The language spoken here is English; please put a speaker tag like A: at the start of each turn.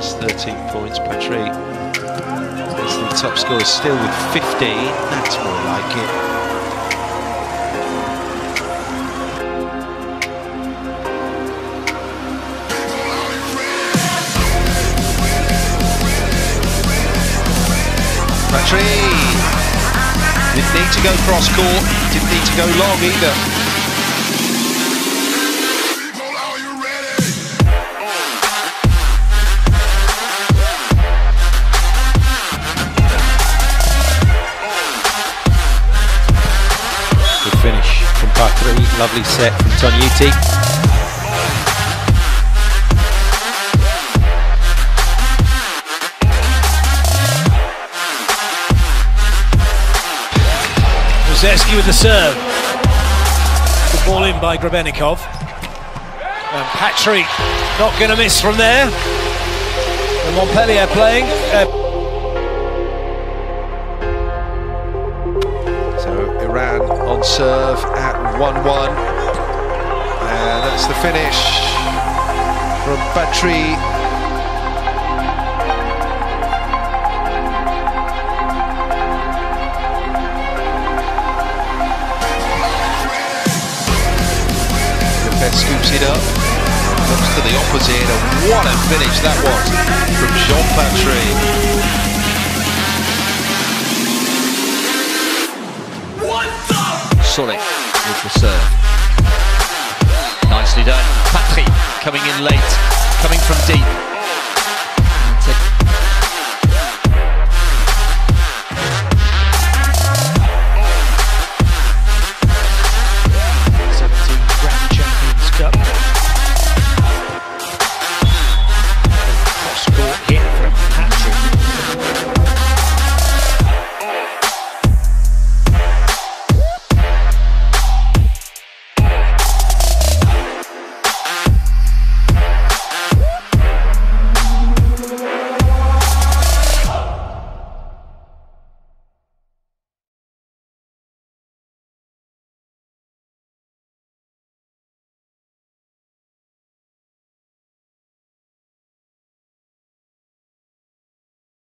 A: That's 13 points. Patry is the top scorer is still with 15. That's more like it. Patry didn't need to go cross court, didn't need to go long either. From Patry. Lovely set from Toniutti.
B: Rosecki with the serve. The ball in by Grebennikov. And Patry not going to miss from there. And Montpellier playing. Uh,
A: Iran on serve at 1-1. And that's the finish from. Lopez scoops it up, comes to the opposite, and what a finish that was from Jean Patry.
C: With the serve. Nicely done. Patry coming in late, coming from deep.